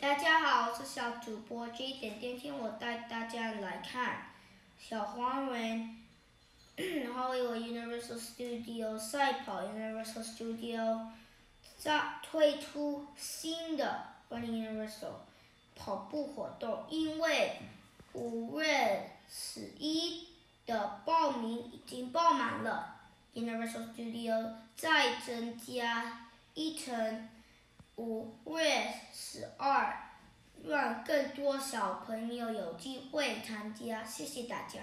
大家好，我是小主播 J 点。今天我带大家来看小黄人，然后有 Universal Studio 赛跑 Universal Studio 在推出新的 Running Universal 跑步活动，因为五月十一的报名已经报满了，Universal Studio 再增加一层。五月十二，让更多小朋友有机会参加。谢谢大家。